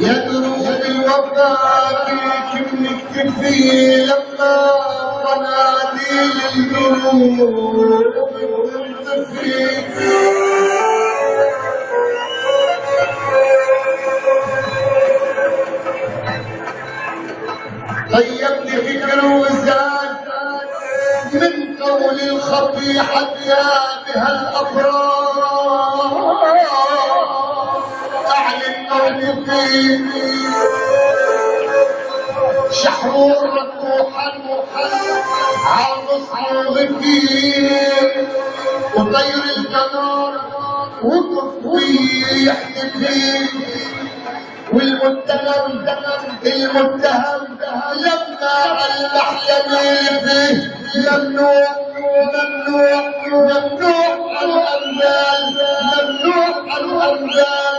يدرو بالوفاء كم نكتفي لما قناديل القلوب تنطفي طيبني فكر وزاد من قول الخفي حتى بها الأبرار. موقفي شحرور روحا عاطس عاطفي وطير القمر وطفي يحتفي والمتهم المتهم اللحية فيه ممنوع ممنوع ممنوع الأمثال ممنوع الأمثال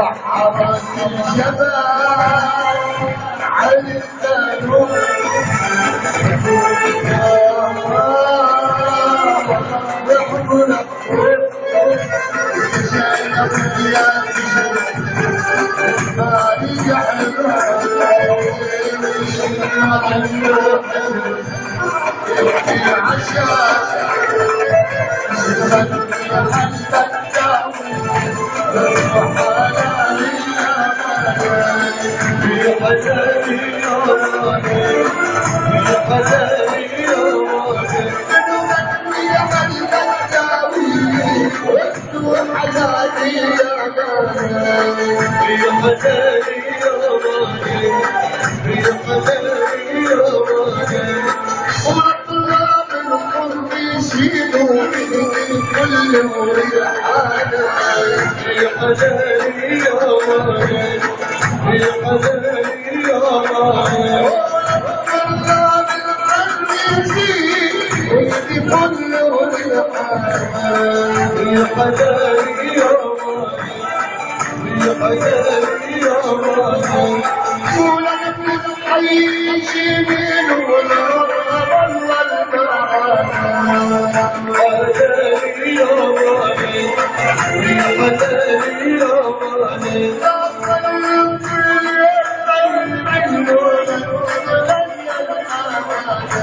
صحبت الجبل على الثانوي كل مريحانا في قدري يا راجل في قدري يا راجل في قدري او او او او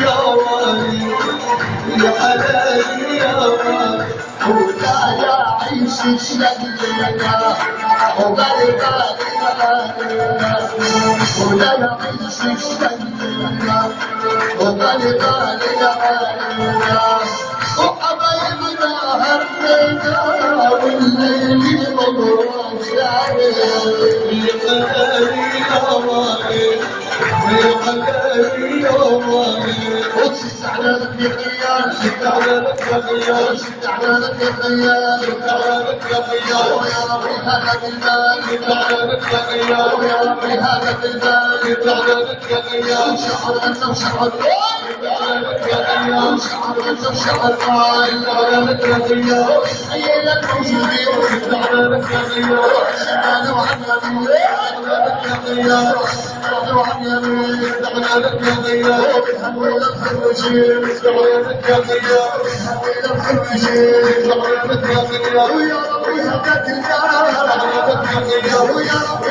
يا عمراني يا حلالي يعيش الشقيقة يا يا يا يا يا شد على لك يا يا شد على لك يا ويا ربي هذا بالبال شد على لك يا ربي هذا بالبال شد على لك يا خيال شعر انت وشعر شد على لك يا خيال شعر انت وشعر شد على لك يا خيال حي شد على لك يا شد على لك يا الرجيم شد على لك يا خيال لك الرجيم شد على لك يا خيال ويا ربي هداك البال على لك يا خيال ويا ربي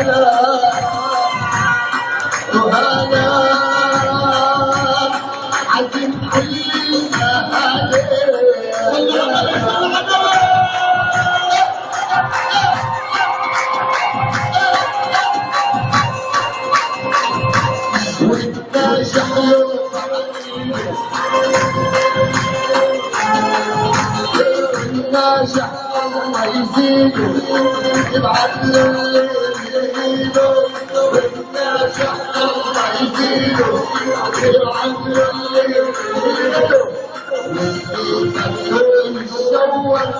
البال ولا هو